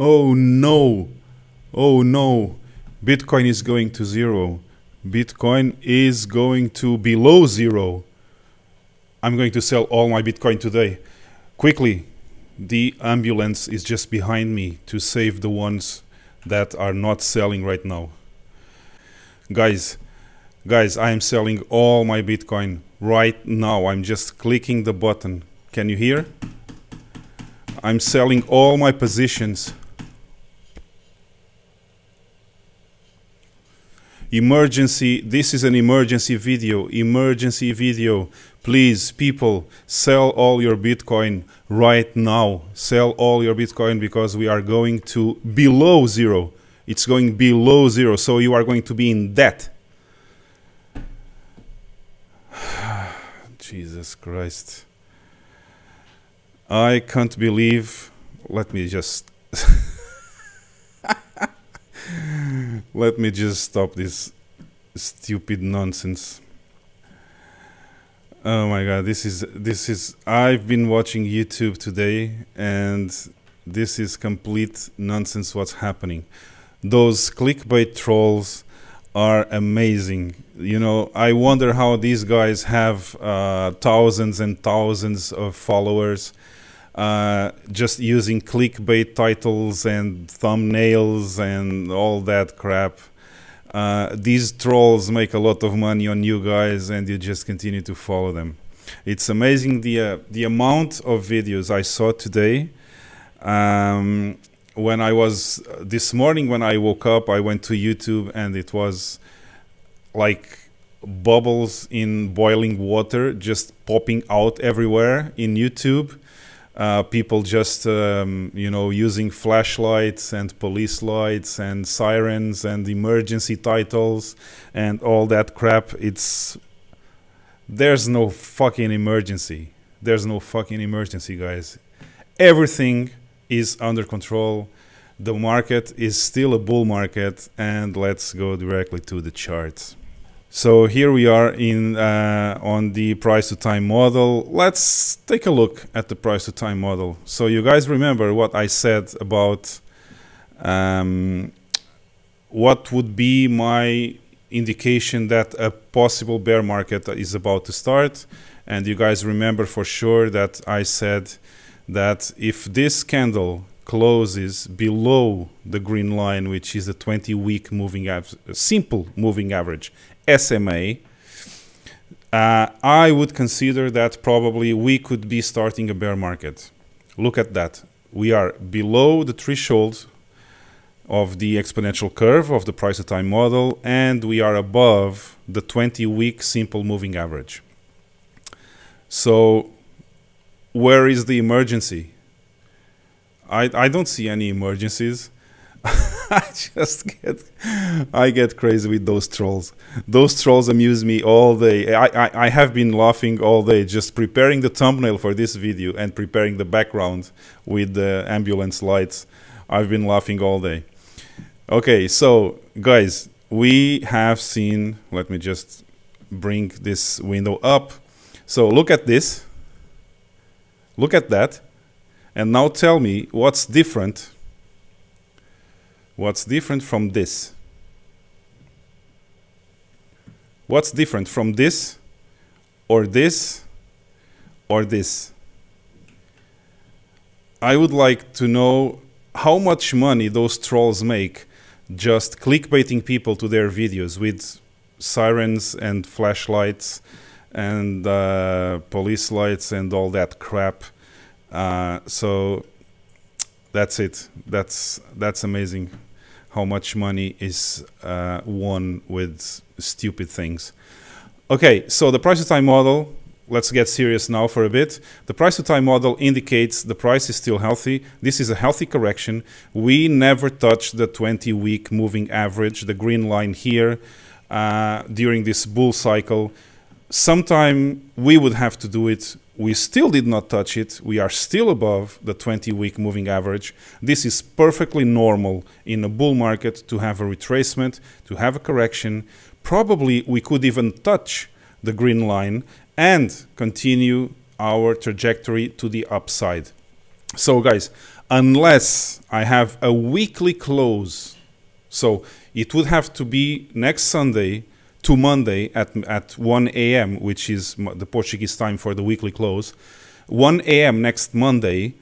Oh no! Oh no! Bitcoin is going to zero. Bitcoin is going to below zero. I'm going to sell all my Bitcoin today. Quickly, the ambulance is just behind me to save the ones that are not selling right now. Guys, guys, I am selling all my Bitcoin right now. I'm just clicking the button. Can you hear? I'm selling all my positions. Emergency, this is an emergency video. Emergency video. Please, people, sell all your Bitcoin right now. Sell all your Bitcoin because we are going to below zero. It's going below zero, so you are going to be in debt. Jesus Christ. I can't believe. Let me just. Let me just stop this stupid nonsense. Oh my god, this is this is I've been watching YouTube today and this is complete nonsense what's happening. Those clickbait trolls are amazing. You know, I wonder how these guys have uh, thousands and thousands of followers uh, just using clickbait titles and thumbnails and all that crap. Uh, these trolls make a lot of money on you guys, and you just continue to follow them. It's amazing the uh, the amount of videos I saw today. Um, when I was this morning when I woke up, I went to YouTube and it was like bubbles in boiling water just popping out everywhere in YouTube uh, people just um, you know using flashlights and police lights and sirens and emergency titles and all that crap. It's there's no fucking emergency. There's no fucking emergency guys. Everything is under control. The market is still a bull market and let's go directly to the charts so here we are in uh, on the price to time model. Let's take a look at the price to time model. So you guys remember what I said about um, what would be my indication that a possible bear market is about to start. And you guys remember for sure that I said that if this candle closes below the green line, which is the 20 week moving simple moving average, SMA, uh, I would consider that probably we could be starting a bear market. Look at that. We are below the threshold of the exponential curve of the price to time model, and we are above the 20 week simple moving average. So, where is the emergency? I, I don't see any emergencies. I just get I get crazy with those trolls. Those trolls amuse me all day. I, I, I have been laughing all day just preparing the thumbnail for this video and preparing the background with the ambulance lights. I've been laughing all day. Okay, so guys, we have seen let me just bring this window up. So look at this. Look at that. And now tell me what's different What's different from this? What's different from this or this or this? I would like to know how much money those trolls make just clickbaiting people to their videos with sirens and flashlights and uh, police lights and all that crap. Uh, so that's it. That's that's amazing how much money is uh, won with stupid things. Okay, so the price to time model, let's get serious now for a bit. The price to time model indicates the price is still healthy. This is a healthy correction. We never touched the 20 week moving average, the green line here, uh, during this bull cycle. Sometime we would have to do it we still did not touch it. We are still above the 20 week moving average. This is perfectly normal in a bull market to have a retracement, to have a correction. Probably we could even touch the green line and continue our trajectory to the upside. So, guys, unless I have a weekly close. So it would have to be next Sunday to Monday at, at 1 a.m., which is the Portuguese time for the weekly close. 1 a.m. next Monday,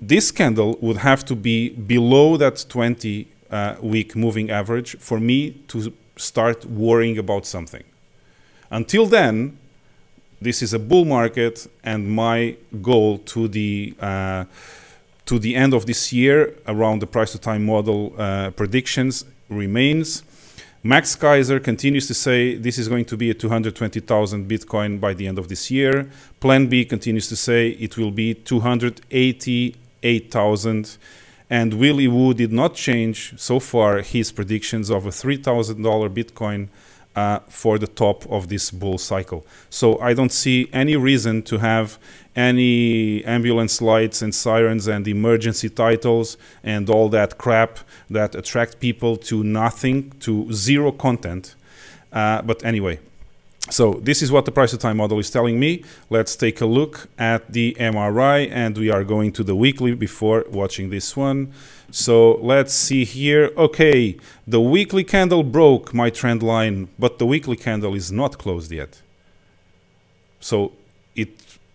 this candle would have to be below that 20 uh, week moving average for me to start worrying about something. Until then, this is a bull market, and my goal to the uh, to the end of this year around the price to time model uh, predictions remains. Max Keiser continues to say this is going to be a 220,000 Bitcoin by the end of this year. Plan B continues to say it will be 288,000. And Willy Woo did not change so far his predictions of a $3,000 Bitcoin uh, for the top of this bull cycle. So I don't see any reason to have any ambulance lights and sirens and emergency titles and all that crap that attract people to nothing, to zero content. Uh, but anyway, so this is what the price to time model is telling me. Let's take a look at the MRI and we are going to the weekly before watching this one. So let's see here. Okay, the weekly candle broke my trend line, but the weekly candle is not closed yet. So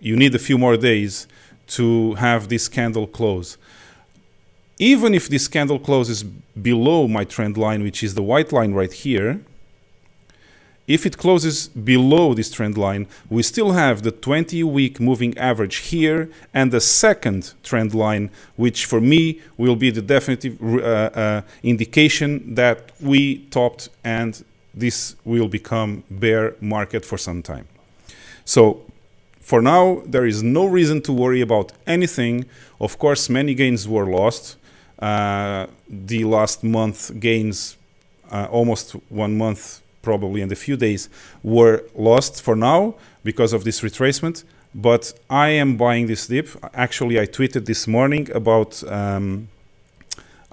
you need a few more days to have this candle close. Even if this candle closes below my trend line, which is the white line right here, if it closes below this trend line, we still have the 20-week moving average here and the second trend line, which for me will be the definitive uh, uh, indication that we topped and this will become bear market for some time. So for now, there is no reason to worry about anything. Of course, many gains were lost. Uh, the last month gains, uh, almost one month probably and a few days were lost for now because of this retracement. But I am buying this dip. Actually, I tweeted this morning about um,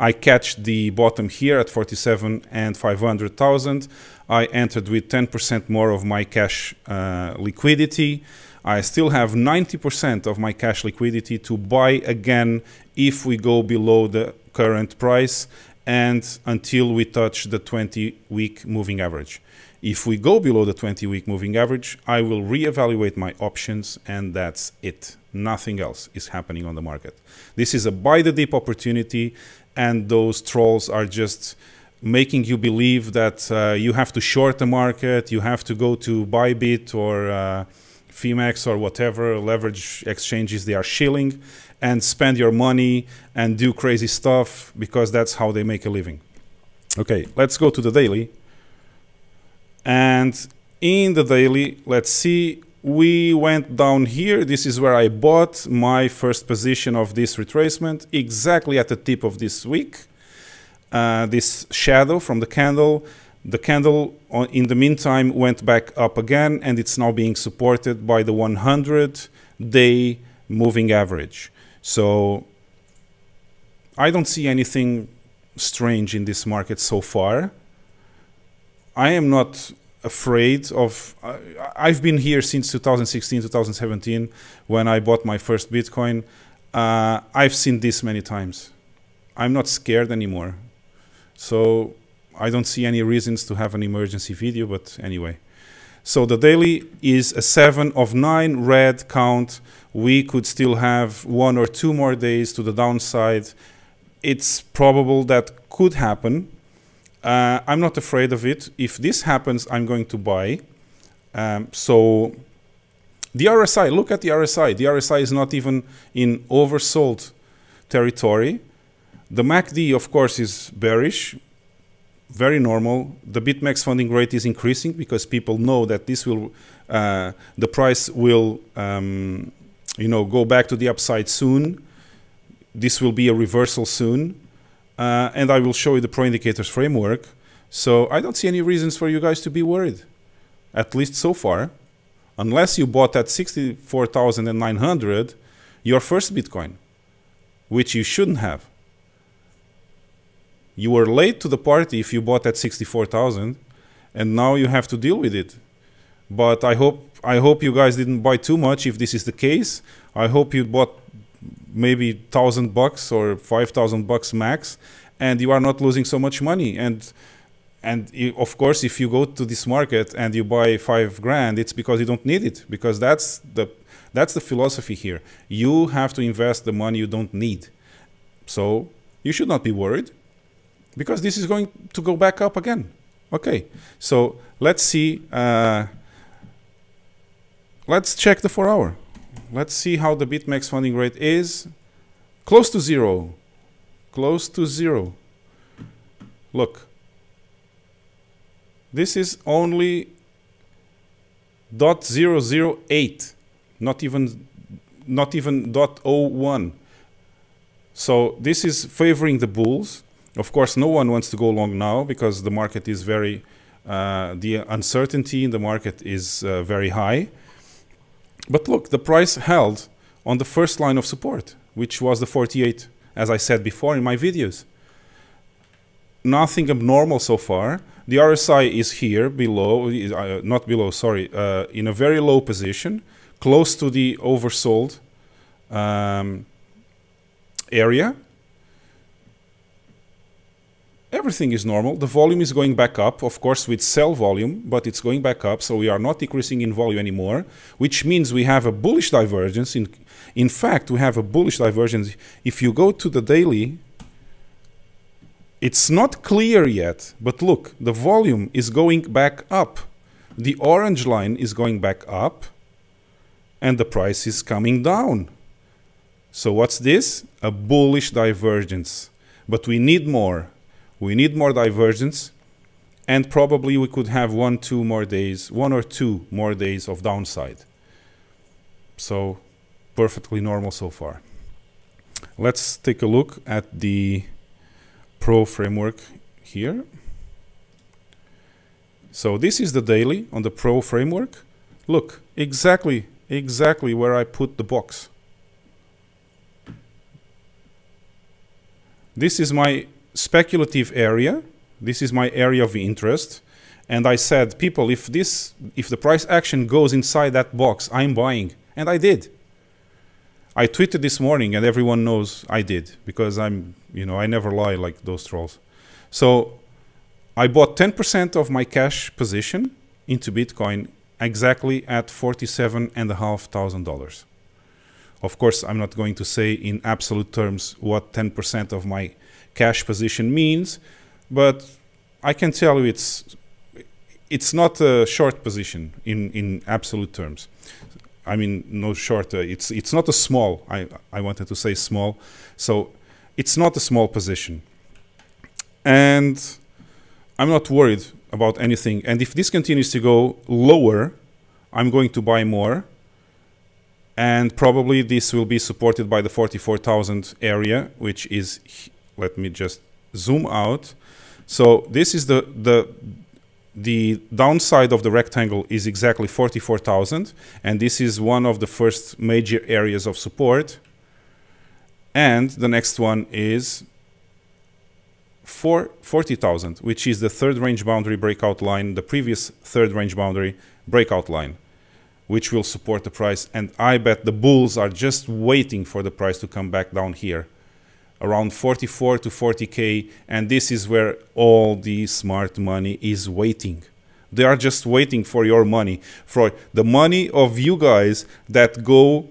I catch the bottom here at 47 and 500,000. I entered with 10% more of my cash uh, liquidity. I still have 90% of my cash liquidity to buy again if we go below the current price and until we touch the 20 week moving average. If we go below the 20 week moving average, I will reevaluate my options and that's it. Nothing else is happening on the market. This is a buy the dip opportunity and those trolls are just making you believe that uh, you have to short the market, you have to go to Bybit or uh, Phemex or whatever leverage exchanges they are shilling and spend your money and do crazy stuff because that's how they make a living. Okay, let's go to the daily. And in the daily, let's see, we went down here. This is where I bought my first position of this retracement, exactly at the tip of this week. Uh, this shadow from the candle. The candle, in the meantime, went back up again, and it's now being supported by the 100-day moving average. So I don't see anything strange in this market so far. I am not afraid of. I've been here since 2016, 2017, when I bought my first Bitcoin. Uh, I've seen this many times. I'm not scared anymore. So I don't see any reasons to have an emergency video, but anyway. So the daily is a 7 of 9 red count we could still have one or two more days to the downside. It's probable that could happen. Uh, I'm not afraid of it. If this happens, I'm going to buy. Um, so the RSI, look at the RSI. The RSI is not even in oversold territory. The MACD, of course, is bearish, very normal. The BitMEX funding rate is increasing because people know that this will, uh, the price will um, you know, go back to the upside soon. This will be a reversal soon. Uh, and I will show you the pro indicators framework. So I don't see any reasons for you guys to be worried, at least so far. Unless you bought at 64,900 your first Bitcoin, which you shouldn't have. You were late to the party if you bought at 64,000 and now you have to deal with it. But I hope I hope you guys didn't buy too much if this is the case. I hope you bought maybe thousand bucks or five thousand bucks max, and you are not losing so much money. And and you, of course, if you go to this market and you buy five grand, it's because you don't need it. Because that's the that's the philosophy here. You have to invest the money you don't need. So you should not be worried because this is going to go back up again. Okay, so let's see. Uh, let's check the four hour. Let's see how the BitMEX funding rate is. Close to zero. Close to zero. Look. This is only dot zero zero eight, not even not even dot oh one. So this is favoring the bulls. Of course, no one wants to go long now because the market is very, uh, the uncertainty in the market is uh, very high. But look, the price held on the first line of support, which was the 48, as I said before in my videos. Nothing abnormal so far. The RSI is here below, uh, not below, sorry, uh, in a very low position, close to the oversold um, area. Everything is normal. The volume is going back up, of course, with sell volume, but it's going back up, so we are not decreasing in volume anymore, which means we have a bullish divergence. In, in fact, we have a bullish divergence. If you go to the daily, it's not clear yet, but look, the volume is going back up. The orange line is going back up, and the price is coming down. So what's this? A bullish divergence. But we need more. We need more divergence. And probably we could have one, two more days, one or two more days of downside. So perfectly normal so far. Let's take a look at the Pro framework here. So this is the daily on the Pro framework. Look, exactly, exactly where I put the box. This is my speculative area. This is my area of interest. And I said, people, if this, if the price action goes inside that box, I'm buying. And I did. I tweeted this morning and everyone knows I did because I'm, you know, I never lie like those trolls. So I bought 10% of my cash position into Bitcoin exactly at $47,500. Of course, I'm not going to say in absolute terms what 10% of my cash position means, but I can tell you it's it's not a short position in, in absolute terms. I mean, no short. Uh, it's it's not a small. I I wanted to say small, so it's not a small position, and I'm not worried about anything. And if this continues to go lower, I'm going to buy more and probably this will be supported by the 44,000 area, which is, let me just zoom out. So this is the, the, the downside of the rectangle is exactly 44,000, and this is one of the first major areas of support. And the next one is 40,000, which is the third range boundary breakout line, the previous third range boundary breakout line which will support the price. And I bet the bulls are just waiting for the price to come back down here around 44 to 40k and this is where all the smart money is waiting. They are just waiting for your money for the money of you guys that go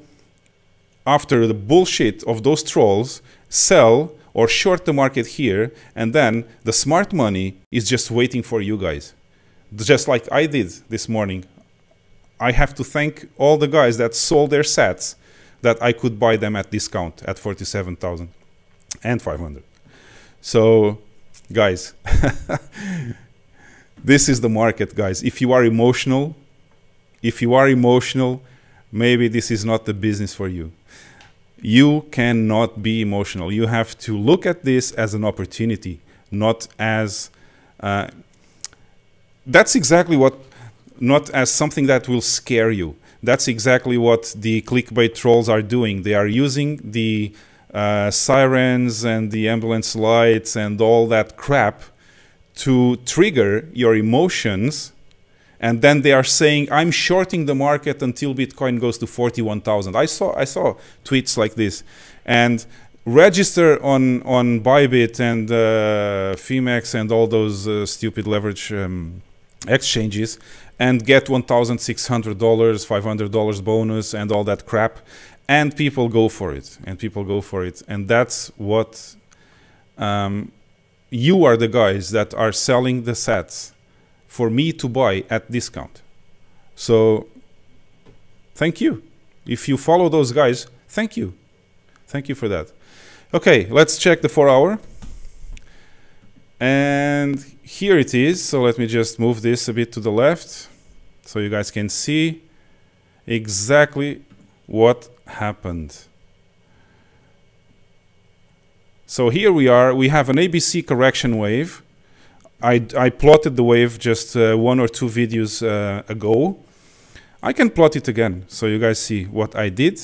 after the bullshit of those trolls sell or short the market here and then the smart money is just waiting for you guys. Just like I did this morning. I have to thank all the guys that sold their sats that I could buy them at discount at 47,000 and 500. So, guys, this is the market, guys. If you are emotional, if you are emotional, maybe this is not the business for you. You cannot be emotional. You have to look at this as an opportunity, not as. Uh, that's exactly what not as something that will scare you. That's exactly what the clickbait trolls are doing. They are using the uh, sirens and the ambulance lights and all that crap to trigger your emotions and then they are saying I'm shorting the market until Bitcoin goes to 41,000. I saw I saw tweets like this, and register on on Bybit and uh, Phemex and all those uh, stupid leverage um, exchanges and get $1,600, $500 bonus and all that crap. And people go for it. And people go for it. And that's what um, you are the guys that are selling the sats for me to buy at discount. So thank you. If you follow those guys, thank you. Thank you for that. Okay, let's check the four hour. And here it is. So let me just move this a bit to the left so you guys can see exactly what happened. So here we are, we have an ABC correction wave. I, I plotted the wave just uh, one or two videos uh, ago. I can plot it again so you guys see what I did,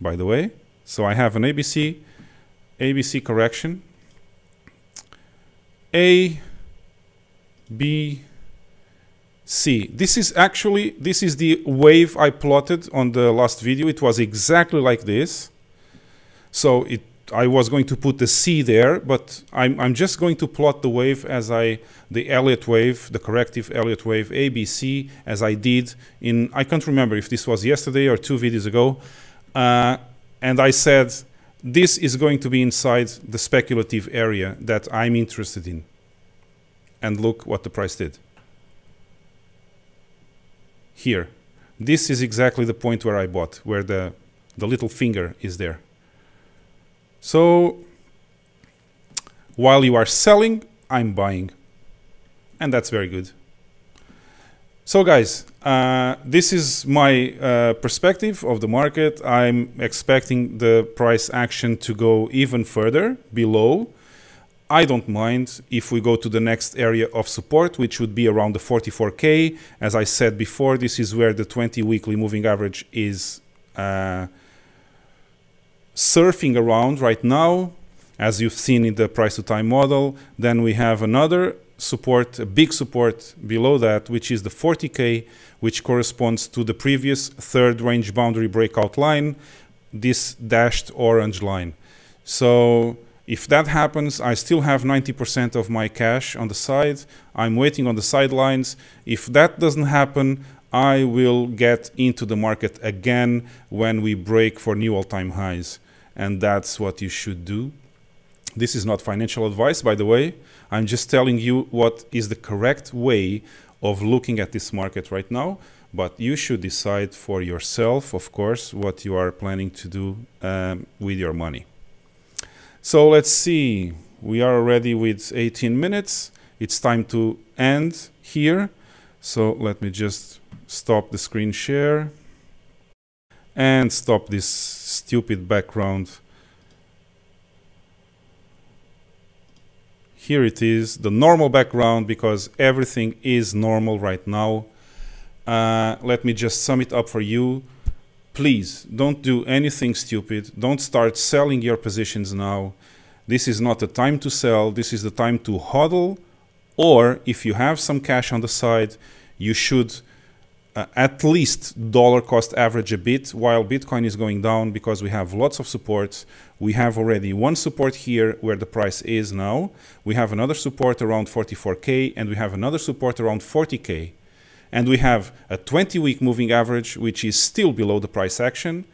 by the way. So I have an ABC, ABC correction. A, B, C. This is actually, this is the wave I plotted on the last video. It was exactly like this. So it, I was going to put the C there, but I'm, I'm just going to plot the wave as I, the Elliott wave, the corrective Elliott wave, ABC, as I did in, I can't remember if this was yesterday or two videos ago. Uh, and I said, this is going to be inside the speculative area that I'm interested in. And look what the price did here. This is exactly the point where I bought, where the, the little finger is there. So while you are selling, I'm buying. And that's very good. So guys, uh, this is my uh, perspective of the market. I'm expecting the price action to go even further below I don't mind if we go to the next area of support, which would be around the 44K. As I said before, this is where the 20 weekly moving average is uh, surfing around right now, as you've seen in the price to time model. Then we have another support, a big support below that, which is the 40K, which corresponds to the previous third range boundary breakout line, this dashed orange line. So if that happens, I still have 90% of my cash on the side. I'm waiting on the sidelines. If that doesn't happen, I will get into the market again when we break for new all-time highs. And that's what you should do. This is not financial advice, by the way. I'm just telling you what is the correct way of looking at this market right now. But you should decide for yourself, of course, what you are planning to do um, with your money. So let's see, we are already with 18 minutes. It's time to end here. So let me just stop the screen share and stop this stupid background. Here it is, the normal background because everything is normal right now. Uh, let me just sum it up for you please don't do anything stupid. Don't start selling your positions now. This is not the time to sell. This is the time to hodl. Or if you have some cash on the side, you should uh, at least dollar cost average a bit while Bitcoin is going down because we have lots of supports. We have already one support here where the price is now. We have another support around 44K and we have another support around 40K and we have a 20 week moving average which is still below the price action.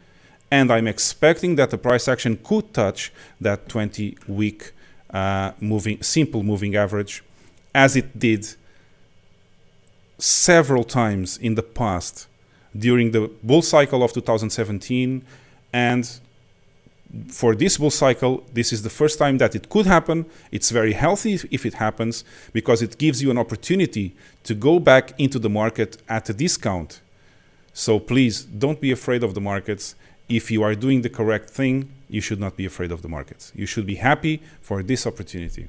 And I'm expecting that the price action could touch that 20 week uh, moving simple moving average as it did several times in the past during the bull cycle of 2017 and for this bull cycle, this is the first time that it could happen. It's very healthy if it happens because it gives you an opportunity to go back into the market at a discount. So please don't be afraid of the markets. If you are doing the correct thing, you should not be afraid of the markets. You should be happy for this opportunity.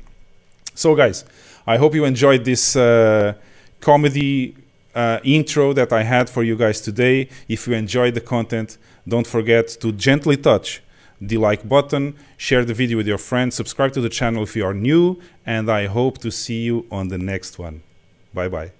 So guys, I hope you enjoyed this uh, comedy uh, intro that I had for you guys today. If you enjoyed the content, don't forget to gently touch the like button, share the video with your friends, subscribe to the channel if you are new, and I hope to see you on the next one. Bye bye.